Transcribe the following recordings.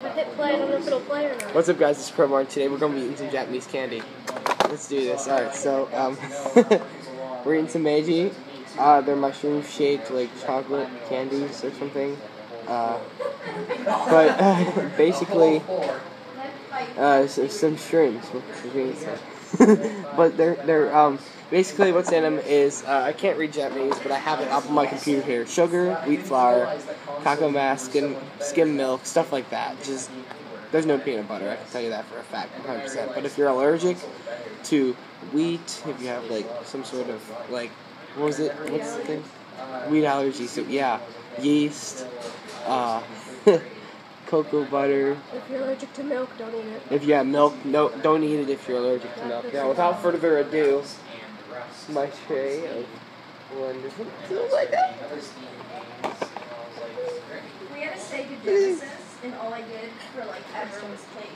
What's up, guys? It's Promar. Today we're gonna be eating some Japanese candy. Let's do this. All right, so um, we're eating some Meiji. Uh, they're mushroom-shaped, like chocolate candies or something. Uh, but uh, basically, uh, so, some shrooms. but they're they're um basically what's in them is uh, I can't read Japanese, but I have it up on my computer here: sugar, wheat flour, cocoa mass, skim skim milk, stuff like that. Just there's no peanut butter. I can tell you that for a fact, 100%. But if you're allergic to wheat, if you have like some sort of like what was it? What's the thing? Wheat allergy. So yeah, yeast, uh, cocoa butter. If you're allergic to milk, don't eat it. If you have milk, no, don't eat it if you're allergic to milk. Now, without further ado, my tray of wonderful feels like that. We had a Sega Genesis, and all I did for like ever was play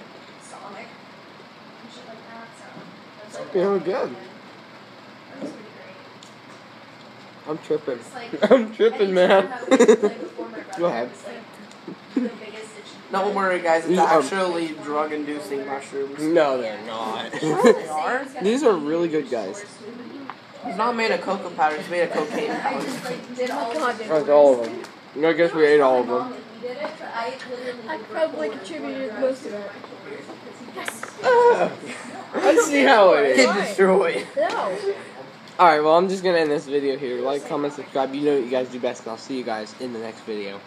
Sonic and shit like that. So that's like Yeah, good. did. That was pretty great. I'm tripping. Like I'm tripping, man. anytime I would play before my brother Go ahead. Don't worry, guys. It's You, um, actually drug-inducing mushrooms. no, they're not. They are. These are really good, guys. It's not made of cocoa powder. It's made of cocaine I powder. just like did all God, of dude. That's all of them. I guess we ate all of them. He did I probably contributed most of it. I see how it is. Kid destroyed. No. Alright, well, I'm just gonna end this video here. Like, comment, subscribe. You know what you guys do best, and I'll see you guys in the next video.